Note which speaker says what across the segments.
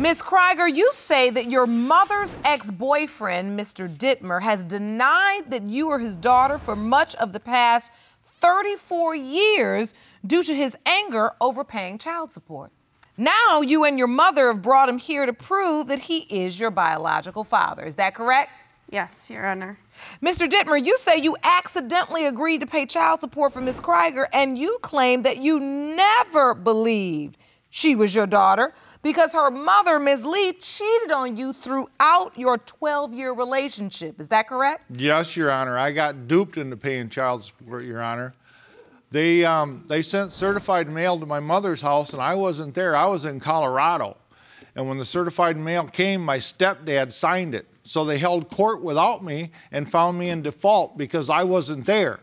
Speaker 1: Ms. Kryger, you say that your mother's ex-boyfriend, Mr. Dittmer, has denied that you were his daughter for much of the past 34 years due to his anger over paying child support. Now you and your mother have brought him here to prove that he is your biological father. Is that correct?
Speaker 2: Yes, Your Honor.
Speaker 1: Mr. Dittmer, you say you accidentally agreed to pay child support for Ms. Kryger, and you claim that you never believed she was your daughter because her mother, Ms. Lee, cheated on you throughout your 12 year relationship. Is that correct?
Speaker 3: Yes, Your Honor. I got duped into paying child support, Your Honor. They, um, they sent certified mail to my mother's house, and I wasn't there. I was in Colorado. And when the certified mail came, my stepdad signed it. So they held court without me and found me in default because I wasn't there.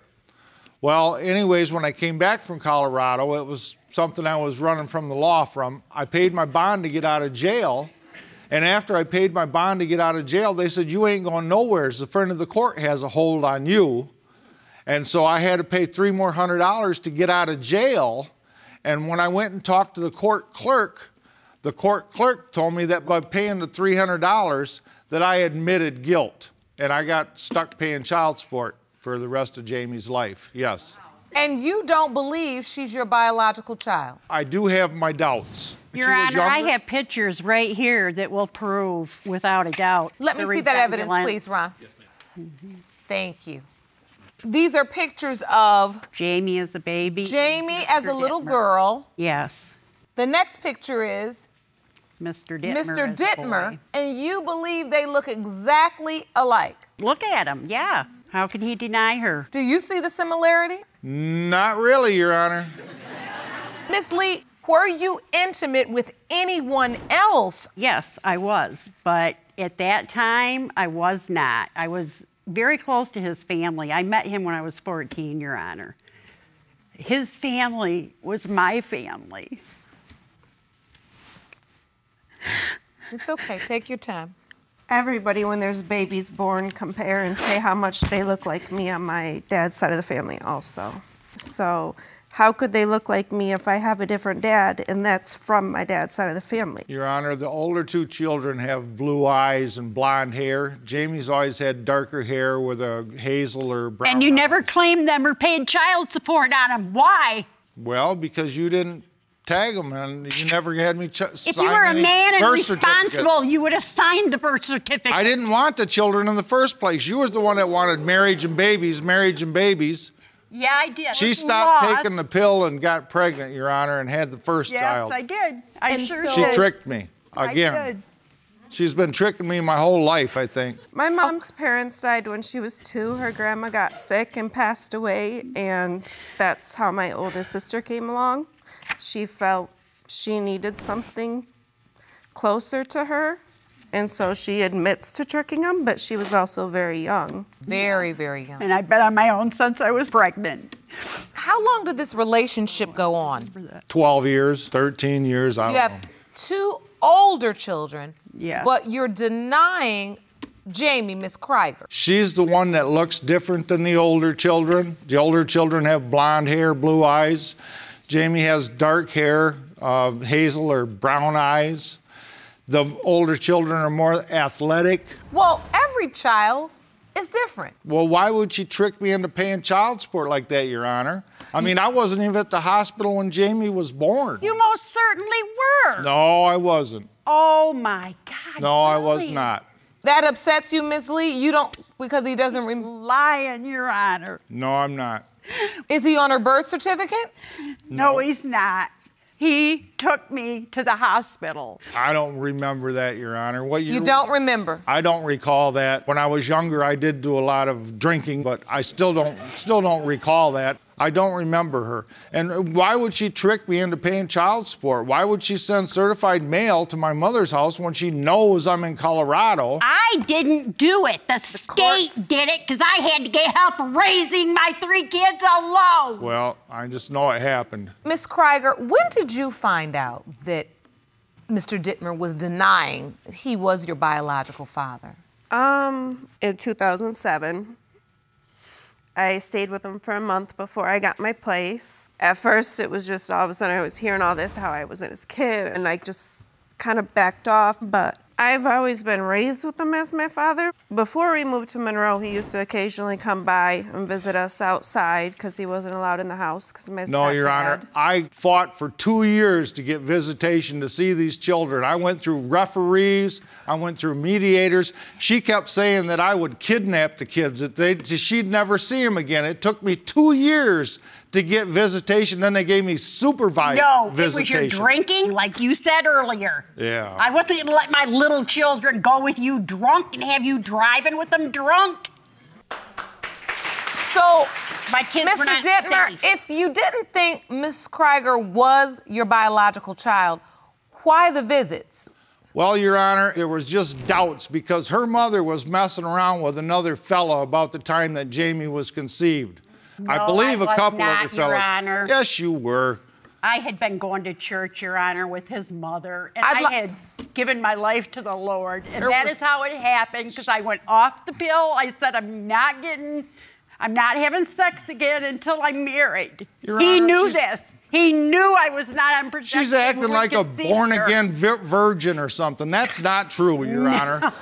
Speaker 3: Well, anyways, when I came back from Colorado, it was something I was running from the law from. I paid my bond to get out of jail. And after I paid my bond to get out of jail, they said, You ain't going nowhere. The friend of the court has a hold on you. And so I had to pay three more hundred dollars to get out of jail. And when I went and talked to the court clerk, the court clerk told me that by paying the $300 that I admitted guilt and I got stuck paying child support for the rest of Jamie's life. Yes.
Speaker 1: And you don't believe she's your biological child?
Speaker 3: I do have my doubts.
Speaker 4: Your Honor, I have pictures right here that will prove without a doubt.
Speaker 1: Let me see that evidence, please, Ron. Yes, ma'am. Mm -hmm. Thank you. These are pictures of
Speaker 4: Jamie as a baby.
Speaker 1: Jamie Mr. as a little girl.
Speaker 4: Yes.
Speaker 1: The next picture is
Speaker 4: Mr. Dittmer.
Speaker 1: Mr. Dittmer, and you believe they look exactly alike.
Speaker 4: Look at him, yeah. How can he deny her?
Speaker 1: Do you see the similarity?
Speaker 3: Not really, Your Honor.
Speaker 1: Miss Lee, were you intimate with anyone else?
Speaker 4: Yes, I was, but at that time, I was not. I was very close to his family. I met him when I was 14, Your Honor. His family was my family.
Speaker 1: It's okay. Take your time.
Speaker 2: Everybody, when there's babies born, compare and say how much they look like me on my dad's side of the family also. So how could they look like me if I have a different dad and that's from my dad's side of the family?
Speaker 3: Your Honor, the older two children have blue eyes and blonde hair. Jamie's always had darker hair with a hazel or brown.
Speaker 4: And you
Speaker 3: eyes.
Speaker 4: never claimed them or paid child support on them. Why?
Speaker 3: Well, because you didn't tag them and you never had me ch-
Speaker 4: If you were a man and responsible, you would have signed the birth certificate.
Speaker 3: I didn't want the children in the first place. You was the one that wanted marriage and babies, marriage and babies.
Speaker 4: Yeah, I did.
Speaker 3: She stopped lost. taking the pill and got pregnant, Your Honor, and had the first
Speaker 4: yes,
Speaker 3: child.
Speaker 4: Yes, I did. I
Speaker 3: and
Speaker 4: sure
Speaker 3: so
Speaker 4: did.
Speaker 3: She tricked me again.
Speaker 4: I did.
Speaker 3: She's been tricking me my whole life, I think.
Speaker 2: My mom's parents died when she was two. Her grandma got sick and passed away, and that's how my oldest sister came along. She felt she needed something closer to her, and so she admits to tricking him, but she was also very young.
Speaker 1: Very, very young.
Speaker 4: And I've been on my own since I was pregnant.
Speaker 1: How long did this relationship go on?
Speaker 3: 12 years, 13 years, I
Speaker 1: you
Speaker 3: don't
Speaker 1: have
Speaker 3: know.
Speaker 1: two older children,
Speaker 4: Yeah.
Speaker 1: but you're denying Jamie, Miss Kryger.
Speaker 3: She's the one that looks different than the older children. The older children have blonde hair, blue eyes. Jamie has dark hair, uh, hazel or brown eyes. The older children are more athletic.
Speaker 1: Well, every child is different.
Speaker 3: Well, why would she trick me into paying child support like that, Your Honor? I mean, I wasn't even at the hospital when Jamie was born.
Speaker 4: You most certainly were.
Speaker 3: No, I wasn't.
Speaker 4: Oh my God.
Speaker 3: No,
Speaker 4: really?
Speaker 3: I was not.
Speaker 1: That upsets you, Miss Lee? You don't, because he doesn't. Rem-
Speaker 4: Lying, Your Honor.
Speaker 3: No, I'm not.
Speaker 1: Is he on her birth certificate?
Speaker 4: No, no he's not. He took me to the hospital.
Speaker 3: I don't remember that, Your Honor. What
Speaker 1: you, you don't remember?
Speaker 3: I don't recall that. When I was younger, I did do a lot of drinking, but I still don't still don't recall that. I don't remember her. And why would she trick me into paying child support? Why would she send certified mail to my mother's house when she knows I'm in Colorado?
Speaker 4: I didn't do it. The, the state courts. did it because I had to get help raising my three kids alone.
Speaker 3: Well, I just know it happened.
Speaker 1: Miss Kryger, when did you find out that Mr. Dittmer was denying he was your biological father?
Speaker 2: Um, in 2007. I stayed with him for a month before I got my place. At first, it was just all of a sudden I was hearing all this, how I wasn't his kid, and I just kind of backed off, but I've always been raised with him as my father. Before we moved to Monroe, he used to occasionally come by and visit us outside because he wasn't allowed in the house because my
Speaker 3: No, Your Honor.
Speaker 2: stepdad-
Speaker 3: I fought for two years to get visitation to see these children. I went through referees, I went through mediators. She kept saying that I would kidnap the kids, that they, she'd never see them again. It took me two years to get visitation. Then they gave me supervised
Speaker 4: No, it was your drinking, like you said earlier.
Speaker 3: Yeah.
Speaker 4: I wasn't gonna let my little children go with you drunk and have you driving with them drunk.
Speaker 1: So,
Speaker 4: My kids
Speaker 1: Mr.
Speaker 4: not
Speaker 1: Dittmer,
Speaker 4: safe.
Speaker 1: if you didn't think Miss Kryger was your biological child, why the visits?
Speaker 3: Well, Your Honor, it was just doubts because her mother was messing around with another fella about the time that Jamie was conceived. I believe
Speaker 4: I
Speaker 3: a couple
Speaker 4: not,
Speaker 3: other
Speaker 4: Your
Speaker 3: fellas.
Speaker 4: Honor.
Speaker 3: Yes, you were.
Speaker 4: I had been going to church, Your Honor, with his mother, and
Speaker 1: I'd
Speaker 4: I had given my life to the Lord, and that
Speaker 3: was-
Speaker 4: is how it happened. Because I went off the pill. I said, "I'm not getting, I'm not having sex again until I'm married."
Speaker 3: Your
Speaker 4: he
Speaker 3: Honor,
Speaker 4: knew
Speaker 3: she's-
Speaker 4: this. He knew I was not on protection.
Speaker 3: She's acting like a born again vi- virgin or something. That's not true, Your Honor.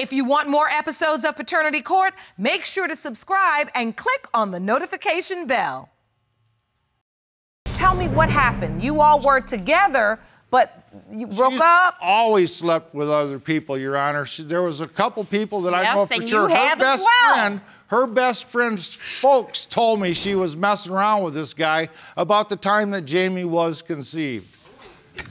Speaker 1: If you want more episodes of Paternity Court, make sure to subscribe and click on the notification bell. Tell me what happened. You all were together, but you broke
Speaker 3: She's
Speaker 1: up.
Speaker 3: Always slept with other people, Your Honor. She, there was a couple people that I know for sure. her best
Speaker 4: well.
Speaker 3: friend, her best friend's folks told me she was messing around with this guy about the time that Jamie was conceived.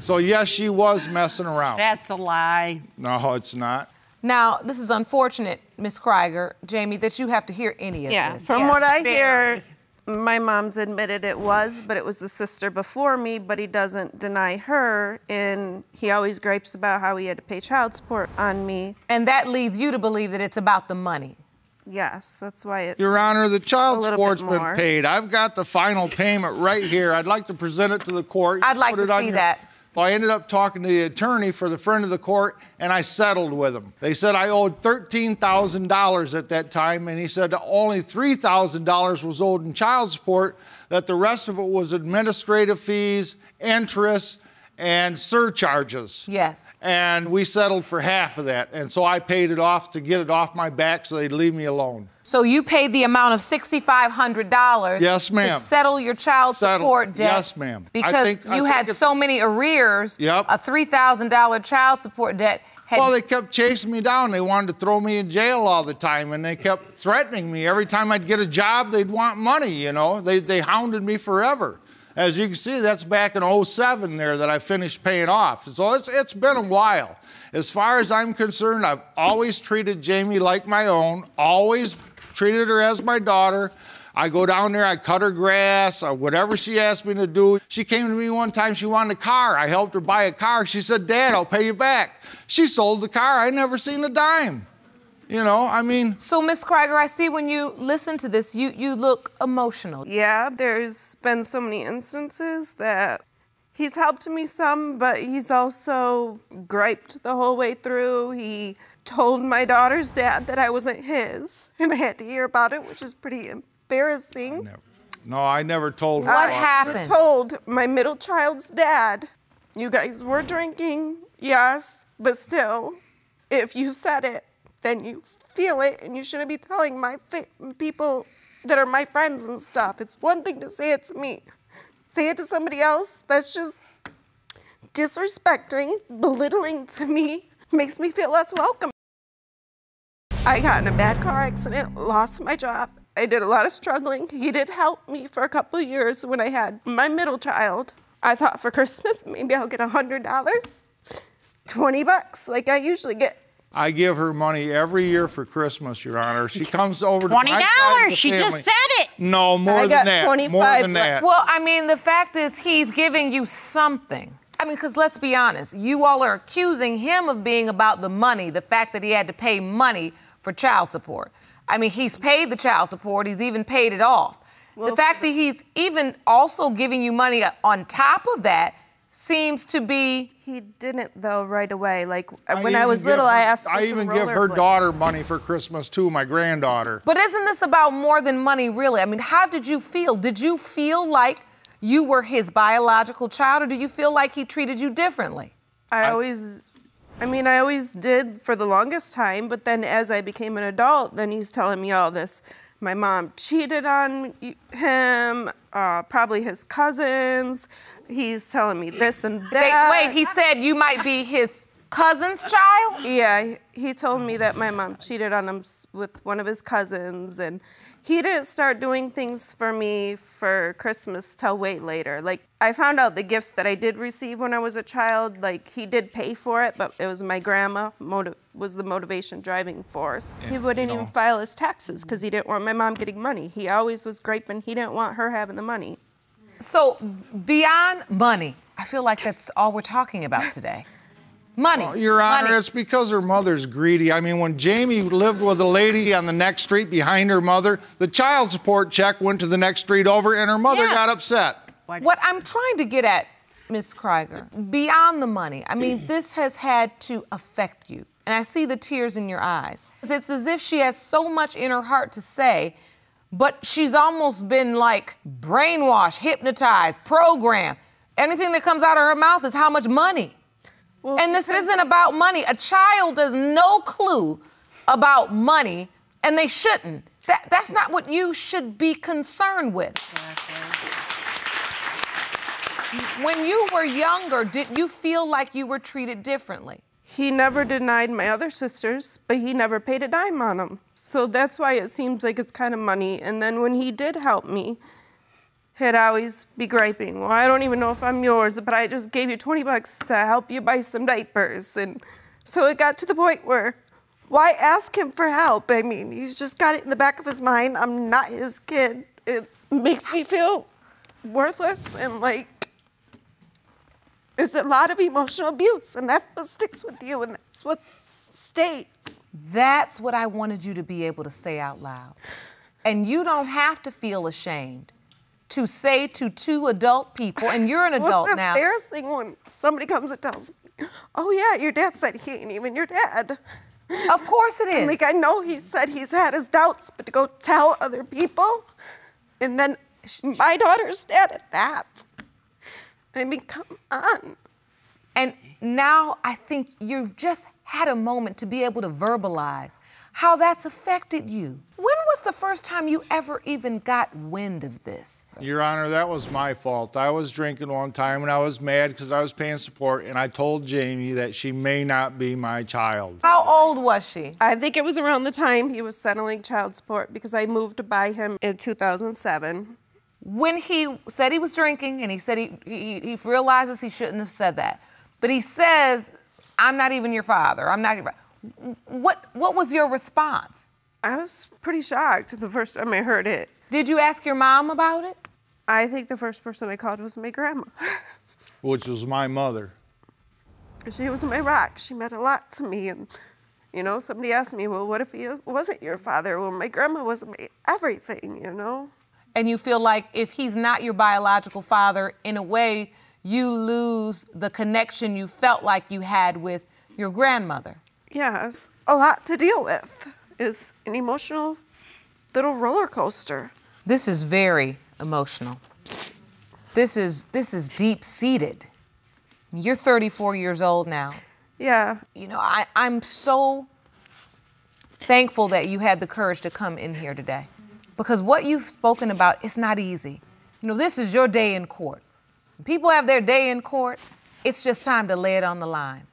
Speaker 3: So yes, she was messing around.
Speaker 4: That's a lie.
Speaker 3: no, it's not.
Speaker 1: Now, this is unfortunate, Miss Kryger, Jamie, that you have to hear any of
Speaker 2: Yeah,
Speaker 1: this.
Speaker 2: from
Speaker 4: Yeah,
Speaker 2: what I hear, my mom's admitted it was, but it was the sister before me, but he doesn't deny her, and he always gripes about how he had to pay child support on me.
Speaker 1: And that leads you to believe that it's about the money.
Speaker 2: Yes, that's why it.
Speaker 3: Your Honor, the child support's been paid. I've got the final payment right here. I'd like to present it to the court.
Speaker 1: I'd like
Speaker 3: Put
Speaker 1: to
Speaker 3: it on
Speaker 1: see
Speaker 3: your-
Speaker 1: that.
Speaker 3: Well, I ended up talking to the attorney for the friend of the court, and I settled with him. They said I owed $13,000 at that time, and he said only $3,000 was owed in child support, that the rest of it was administrative fees, interest, and surcharges.
Speaker 1: Yes.
Speaker 3: And we settled for half of that. And so I paid it off to get it off my back so they'd leave me alone.
Speaker 1: So you paid the amount of $6,500
Speaker 3: Yes, ma'am.
Speaker 1: to settle your child
Speaker 3: Settle-
Speaker 1: support debt.
Speaker 3: yes, ma'am.
Speaker 1: Because
Speaker 3: think-
Speaker 1: you had so many arrears,
Speaker 3: Yep.
Speaker 1: a $3,000 child support debt. Had,
Speaker 3: Well, they kept chasing me down. They wanted to throw me in jail all the time, and they kept threatening me. Every time I'd get a job, they'd want money, you know. They, they hounded me forever. As you can see, that's back in 07 there that I finished paying off. So it's, it's been a while. As far as I'm concerned, I've always treated Jamie like my own, always treated her as my daughter. I go down there, I cut her grass, or whatever she asked me to do. She came to me one time, she wanted a car. I helped her buy a car. She said, Dad, I'll pay you back. She sold the car. I never seen a dime. You know, I mean,
Speaker 1: so, Miss Kryger, I see when you listen to this, you, you look emotional.
Speaker 2: Yeah, there's been so many instances that he's helped me some, but he's also griped the whole way through. He told my daughter's dad that I wasn't his, and I had to hear about it, which is pretty embarrassing.
Speaker 3: never. No, I never told her.
Speaker 1: What
Speaker 3: about-
Speaker 2: I
Speaker 1: happened?
Speaker 2: told my middle child's dad, you guys were drinking, yes, but still, if you said it, then you feel it, and you shouldn't be telling my people that are my friends and stuff. It's one thing to say it to me, say it to somebody else. That's just disrespecting, belittling to me, makes me feel less welcome. I got in a bad car accident, lost my job. I did a lot of struggling. He did help me for a couple years when I had my middle child. I thought for Christmas maybe I'll get a hundred dollars, twenty bucks, like I usually get.
Speaker 3: I give her money every year for Christmas, Your Honor. She comes over to
Speaker 4: Twenty
Speaker 3: my side of the
Speaker 4: dollars. She
Speaker 3: family.
Speaker 4: just said it.
Speaker 3: No, more
Speaker 2: I
Speaker 3: than
Speaker 2: got
Speaker 3: that. More
Speaker 2: 25
Speaker 3: than that.
Speaker 1: Well, I mean, the fact is, he's giving you something. I mean, because let's be honest, you all are accusing him of being about the money, the fact that he had to pay money for child support. I mean, he's paid the child support, he's even paid it off. the fact that he's even also giving you money on top of that seems to be.
Speaker 2: He didn't though right away. Like when I was little,
Speaker 3: her-
Speaker 2: I asked.
Speaker 3: I even give her
Speaker 2: rollerblades.
Speaker 3: daughter money for Christmas too, my granddaughter.
Speaker 1: But isn't this about more than money, really? I mean, how did you feel? Did you feel like you were his biological child, or do you feel like he treated you differently?
Speaker 2: I, always, I mean, I always did for the longest time, but then as I became an adult, then he's telling me all this. My mom cheated on him, uh, probably his cousins. He's telling me this and that.
Speaker 1: wait, he said you might be his cousin's child?
Speaker 2: Yeah, he- he told me that my mom cheated on him with one of his cousins, and he didn't start doing things for me for Christmas till way later. Like I found out the gifts that I did receive when I was a child. Like he did pay for it, but it was my grandma motiv- was the motivation driving force. he wouldn't even
Speaker 3: know.
Speaker 2: file his taxes because he didn't want my mom getting money. He always was griping. He didn't want her having the money.
Speaker 1: So, beyond money, I feel like that's all we're talking about today. Money.
Speaker 3: Well, Your Honor,
Speaker 1: money.
Speaker 3: it's because her mother's greedy. I mean, when Jamie lived with a lady on the next street behind her mother, the child support check went to the next street over, and her mother got upset.
Speaker 1: What I'm trying to get at, Miss Kryger, beyond the money, I mean, this has had to affect you. And I see the tears in your eyes. It's as if she has so much in her heart to say, but she's almost been like brainwashed, hypnotized, programmed. Anything that comes out of her mouth is how much money.
Speaker 2: Well,
Speaker 1: And this isn't about money. A child has no clue about money, and they shouldn't. That, that's not what you should be concerned with. When you were younger, did you feel like you were treated differently?
Speaker 2: He never denied my other sisters, but he never paid a dime on them. So that's why it seems like it's kind of money. And then when he did help me, he'd always be griping, Well, I don't even know if I'm yours, but I just gave you 20 bucks to help you buy some diapers. And so it got to the point where, why ask him for help? I mean, he's just got it in the back of his mind. I'm not his kid. It makes me feel worthless and like it's a lot of emotional abuse, and that's what sticks with you, and that's what stays.
Speaker 1: That's what I wanted you to be able to say out loud. And you don't have to feel ashamed to say to two adult people, and you're an adult
Speaker 2: it's
Speaker 1: now.
Speaker 2: embarrassing when somebody comes and tells me, "Oh yeah, your dad said he ain't even your dad."
Speaker 1: Of course it is.
Speaker 2: Like I know he said he's had his doubts, but to go tell other people, and then my daughter's dad at that. I mean, come on.
Speaker 1: And now I think you've just had a moment to be able to verbalize how that's affected you. When was the first time you ever even got wind of this?
Speaker 3: Your Honor, that was my fault. I was drinking one time and I was mad because I was paying support, and I told Jamie that she may not be my child.
Speaker 1: How old was she?
Speaker 2: I think it was around the time he was settling child support because I moved to buy him in 2007.
Speaker 1: When he said he was drinking and he said he, he, he realizes he shouldn't have said that, but he says, I'm not even your father. I'm not your father. What, what was your response?
Speaker 2: I was pretty shocked the first time I heard it.
Speaker 1: Did you ask your mom about it?
Speaker 2: I think the first person I called was my grandma.
Speaker 3: Which was my mother.
Speaker 2: she was my rock. She meant a lot to me. And, you know, somebody asked me, well, what if he wasn't your father? Well, my grandma was my everything, you know?
Speaker 1: and you feel like if he's not your biological father, in a way, you lose the connection you felt like you had with your grandmother.
Speaker 2: Yes, a lot to deal with. It's an emotional little roller coaster.
Speaker 1: This is very emotional. This is this is deep seated. You're 34 years old now.
Speaker 2: Yeah,
Speaker 1: You know, I, I'm so thankful that you had the courage to come in here today. Because what you've spoken about, it's not easy. You know, this is your day in court. People have their day in court, it's just time to lay it on the line.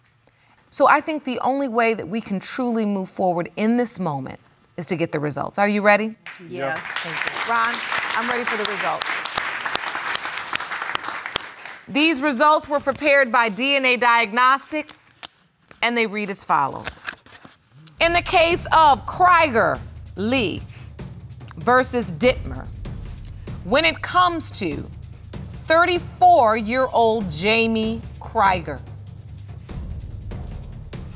Speaker 1: So I think the only way that we can truly move forward in this moment is to get the results. Are you ready?
Speaker 4: Yes.
Speaker 1: Ron, I'm ready for the results. These results were prepared by DNA Diagnostics, and they read as follows. In the case of Kryger Lee versus Dittmer, when it comes to 34 year old Jamie Kryger,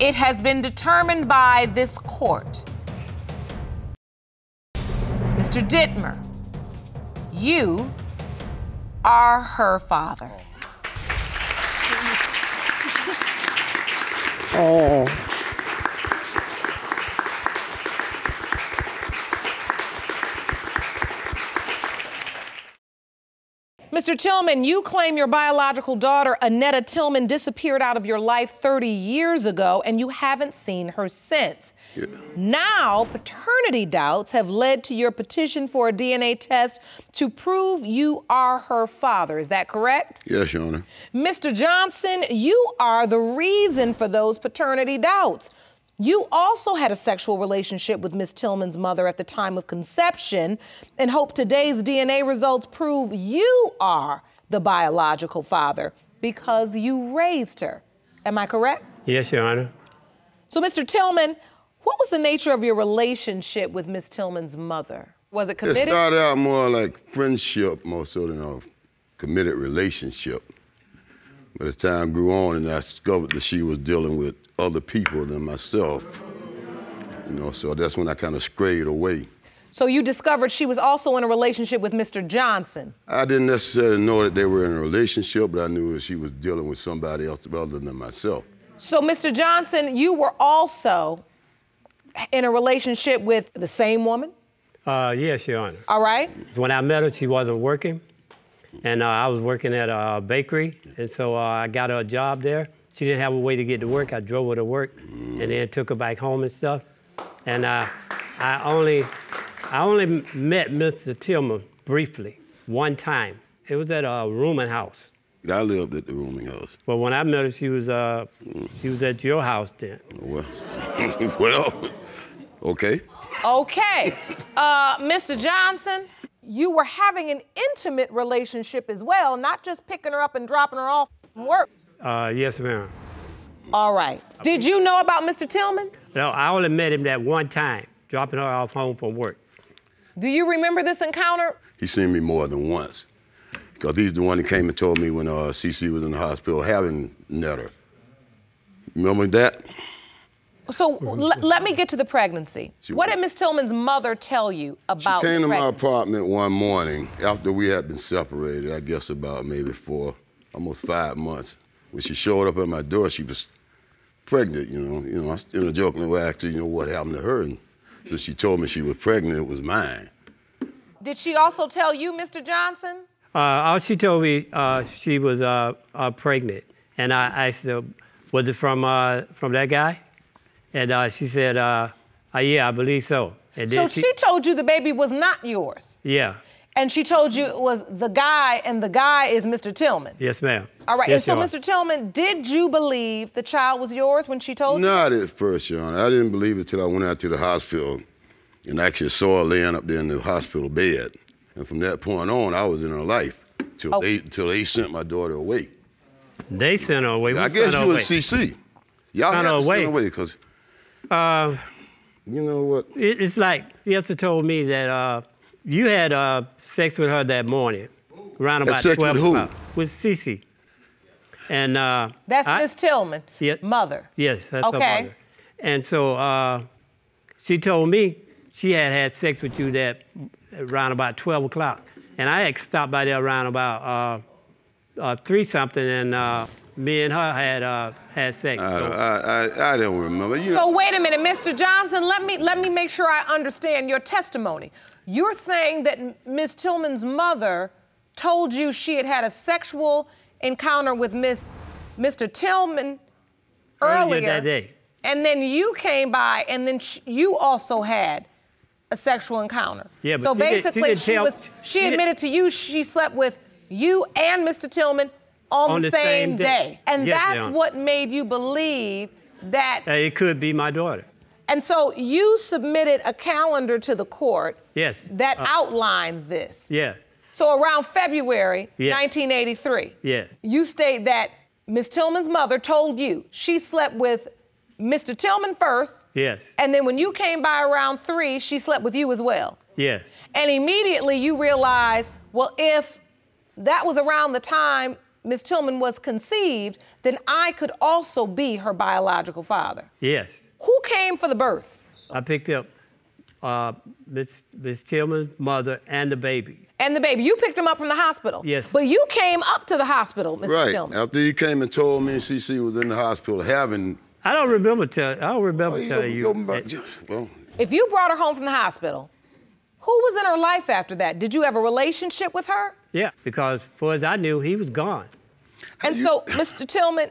Speaker 1: it has been determined by this court Mr. Dittmer, you are her father. Oh. Mr. Tillman, you claim your biological daughter, Annetta Tillman, disappeared out of your life 30 years ago and you haven't seen her since.
Speaker 5: Yeah.
Speaker 1: Now, paternity doubts have led to your petition for a DNA test to prove you are her father. Is that correct?
Speaker 5: Yes, Your Honor.
Speaker 1: Mr. Johnson, you are the reason for those paternity doubts. You also had a sexual relationship with Miss Tillman's mother at the time of conception and hope today's DNA results prove you are the biological father because you raised her. Am I correct?
Speaker 6: Yes, Your Honor.
Speaker 1: So, Mr. Tillman, what was the nature of your relationship with Miss Tillman's mother? Was it committed?
Speaker 5: It
Speaker 1: committed?
Speaker 5: started out more like friendship, more so than a committed relationship. But as time grew on, and I discovered that she was dealing with other people than myself, you know, so that's when I kind of strayed away.
Speaker 1: so, you discovered she was also in a relationship with Mr. Johnson.
Speaker 5: I didn't necessarily know that they were in a relationship, but I knew that she was dealing with somebody else other than myself.
Speaker 1: So, Mr. Johnson, you were also in a relationship with the same woman,
Speaker 6: Uh, yes, Your Honor.
Speaker 1: all right?
Speaker 6: When I met her, she wasn't working, and uh, I was working at a bakery, and so uh, I got her a job there. She didn't have a way to get to work. I drove her to work, and then took her back home and stuff. And uh, I only, I only met Mr. Tillman briefly, one time. It was at a rooming house.
Speaker 5: I lived at the rooming house.
Speaker 6: But when I met her, she was, uh, she was at your house then.
Speaker 5: Well, well, okay.
Speaker 1: Okay. Uh, Mr. Johnson, you were having an intimate relationship as well, not just picking her up and dropping her off from work.
Speaker 6: Uh, yes, ma'am.
Speaker 1: All right. Did you know about Mr. Tillman?
Speaker 6: No, I only met him that one time, dropping her off home from work.
Speaker 1: Do you remember this encounter?
Speaker 5: He seen me more than once. Because he's the one that came and told me when uh, CC was in the hospital having Netter. Remember that?
Speaker 1: So l- let me get to the pregnancy.
Speaker 5: She
Speaker 1: What
Speaker 5: was-
Speaker 1: did Miss Tillman's mother tell you about
Speaker 5: She came
Speaker 1: the
Speaker 5: to my apartment one morning after we had been separated, I guess about maybe four, almost five months. When she showed up at my door, she was pregnant, you know. You know, I was in a joking way, actually, you know, what happened to her. And so she told me she was pregnant, it was mine.
Speaker 1: Did she also tell you, Mr. Johnson?
Speaker 6: Uh, all she told me uh, she was uh, uh, pregnant, and I asked her, "Was it from uh, from that guy?" And uh, she said, uh, uh, "Yeah, I believe so." And
Speaker 1: So
Speaker 6: then
Speaker 1: she told you the baby was not yours.
Speaker 6: yeah,
Speaker 1: And she told you it was the guy, and the guy is Mr. Tillman.
Speaker 6: yes, ma'am.
Speaker 1: All right.
Speaker 6: Yes,
Speaker 1: and so, Mr. Tillman, did you believe the child was yours when she told you?
Speaker 5: Not at first, Your Honor. I didn't believe it till I went out to the hospital and actually saw her laying up there in the hospital bed. And from that point on, I was in her life till
Speaker 1: Oh.
Speaker 5: they till they sent my daughter away.
Speaker 6: They sent her away. We
Speaker 5: I guess you
Speaker 6: away.
Speaker 5: was CC. Y'all
Speaker 6: Sent
Speaker 5: got
Speaker 6: her
Speaker 5: to send her away because
Speaker 6: Uh,
Speaker 5: you know what?
Speaker 6: it's like Yester told me that uh, you had uh, sex with her that morning, around about
Speaker 5: sex with
Speaker 6: 12
Speaker 5: who?
Speaker 6: o'clock, With Cece. And uh,
Speaker 1: That's
Speaker 6: I-
Speaker 1: Miss Tillman,
Speaker 6: Yeah.
Speaker 1: mother.
Speaker 6: Yes, that's
Speaker 1: Okay.
Speaker 6: her mother. And so uh, she told me she had had sex with you that around about 12 o'clock. And I had stopped by there around about uh, uh, three something, and uh, me and her had uh, had sex.
Speaker 5: I,
Speaker 6: So-
Speaker 5: don't- I, I, I don't remember. You
Speaker 1: So
Speaker 5: know,
Speaker 1: wait a minute, Mr. Johnson. Let me let me make sure I understand your testimony. You're saying that Miss Tillman's mother told you she had had a sexual encounter with Miss Mr. Tillman
Speaker 6: Earlier
Speaker 1: earlier,
Speaker 6: that day.
Speaker 1: and then you came by, and then sh- you also had a sexual encounter.
Speaker 6: Yeah, but
Speaker 1: so
Speaker 6: she she
Speaker 1: basically,
Speaker 6: didn't
Speaker 1: she
Speaker 6: tell-
Speaker 1: was she
Speaker 6: she
Speaker 1: admitted to you she slept with you and Mr. Tillman on,
Speaker 6: On
Speaker 1: the,
Speaker 6: the
Speaker 1: same
Speaker 6: same
Speaker 1: day,
Speaker 6: day.
Speaker 1: and
Speaker 6: Yes,
Speaker 1: that's what made you believe that
Speaker 6: Uh, it could be my daughter.
Speaker 1: and so you submitted a calendar to the court
Speaker 6: Yes.
Speaker 1: that
Speaker 6: Uh,
Speaker 1: outlines this.
Speaker 6: Yeah.
Speaker 1: So around February
Speaker 6: Yeah.
Speaker 1: 1983,
Speaker 6: Yeah.
Speaker 1: you state that Miss Tillman's mother told you she slept with Mr. Tillman first,
Speaker 6: Yes.
Speaker 1: and then when you came by around three, she slept with you as well.
Speaker 6: Yes.
Speaker 1: And immediately you realize, well, if that was around the time Miss Tillman was conceived, then I could also be her biological father.
Speaker 6: Yes.
Speaker 1: Who came for the birth?
Speaker 6: I picked up uh, Miss Miss Tillman's mother and the baby.
Speaker 1: And the baby. You picked him up from the hospital.
Speaker 6: Yes.
Speaker 1: But you came up to the hospital, Mr.
Speaker 5: right
Speaker 1: Tillman.
Speaker 5: after you came and told me CC was in the hospital having.
Speaker 6: I don't remember tell. I don't remember
Speaker 5: Oh,
Speaker 6: telling
Speaker 5: go-
Speaker 6: you.
Speaker 5: go back-
Speaker 6: that-
Speaker 5: well,
Speaker 1: If you brought her home from the hospital Who was in her life after that? Did you have a relationship with her?
Speaker 6: Yeah, because far as I knew, he was gone.
Speaker 1: And so, Mr. Tillman,